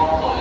多。